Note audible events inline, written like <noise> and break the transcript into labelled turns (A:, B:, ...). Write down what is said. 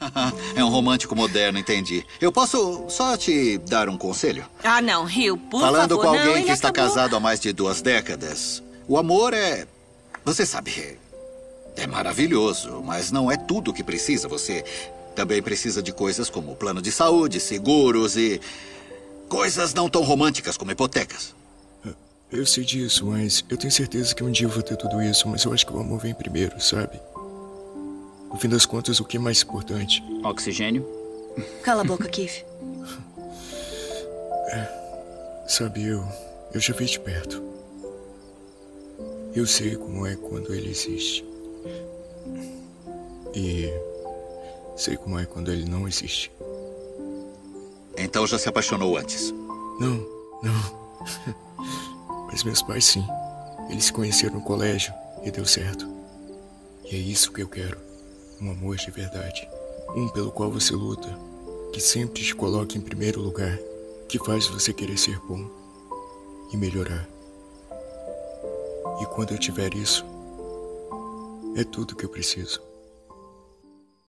A: <laughs> é um romântico moderno, entendi. Eu posso só te dar um conselho?
B: Ah, não, Rio, por
A: Falando
B: favor,
A: com alguém
B: não,
A: que está
B: acabou...
A: casado há mais de duas décadas, o amor é. Você sabe. É maravilhoso, mas não é tudo o que precisa. Você também precisa de coisas como plano de saúde, seguros e. coisas não tão românticas como hipotecas.
C: Eu sei disso, mas eu tenho certeza que um dia eu vou ter tudo isso, mas eu acho que o amor vem primeiro, sabe? No fim das contas, o que é mais importante?
D: Oxigênio?
E: Cala a boca, Keith. <laughs>
C: Sabe, eu. Eu já vi de perto. Eu sei como é quando ele existe. E. Sei como é quando ele não existe.
A: Então já se apaixonou antes.
C: Não, não. <laughs> Mas meus pais sim. Eles se conheceram no colégio e deu certo. E é isso que eu quero. Um amor de verdade. Um pelo qual você luta. Que sempre te coloca em primeiro lugar. Que faz você querer ser bom e melhorar. E quando eu tiver isso, é tudo que eu preciso.